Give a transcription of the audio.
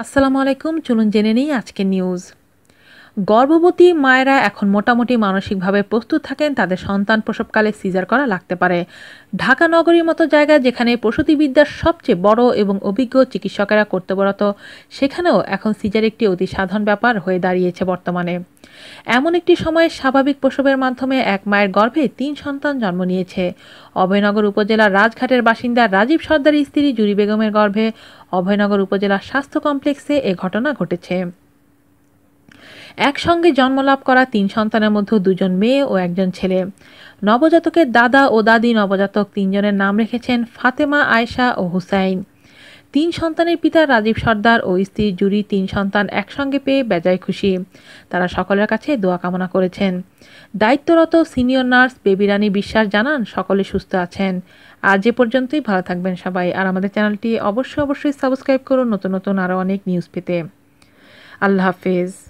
আসসালামু আলাইকুম চলুন জেনে নিই আজকের নিউজ গর্ভবতী মায়েরা এখন মোটামুটি মানসিকভাবে প্রস্তুত থাকেন, তাদের সন্তান প্রসবকালে সিজার করা লাগতে পারে। ঢাকা নগরীর মতো জায়গা যেখানে প্রসূতিবিদ্যার সবচেয়ে বড় এবং অভিজ্ঞ চিকিৎসকেরা কর্তব্যরত, সেখানেও এখন সিজার একটি অতি সাধারণ ব্যাপার হয়ে দাঁড়িয়েছে বর্তমানে। এমন একটি সময়ে স্বাভাবিক প্রসবের মাধ্যমে এক মায়ের গর্ভে তিন সন্তান জন্ম নিয়েছে। অভয়নগর উপজেলার রাজঘাটের বাসিন্দা রাজীব সর্দারের স্ত্রী জুরি বেগমের গর্ভে অভয়নগর উপজেলার স্বাস্থ্য কমপ্লেক্সে এ ঘটনা ঘটেছে। একসঙ্গে জন্মলাভ করা তিন সন্তানের মধ্যে দুজন মেয়ে ও একজন ছেলে। নবজাতকের দাদা ও দাদি নবজাতক তিনজনের নাম রেখেছেন ফাতেমা, আয়শা ও হুসাইন। তিন সন্তানের পিতা রাজীব সর্দার ও স্ত্রী জুরি তিন সন্তান একসঙ্গে পেয়ে বেজায় খুশি। তারা সকলের কাছে দোয়া কামনা করেছেন। দায়িত্বরত সিনিয়র নার্স বেবিরানী বিশ্বাস জানান, সকলে সুস্থ আছেন। আজ এ পর্যন্তই, ভালো থাকবেন সবাই। আর আমাদের চ্যানেলটি অবশ্যই অবশ্যই সাবস্ক্রাইব করুন, নতুন নতুন আরও অনেক নিউজ পেতে। আল্লাহ হাফেজ।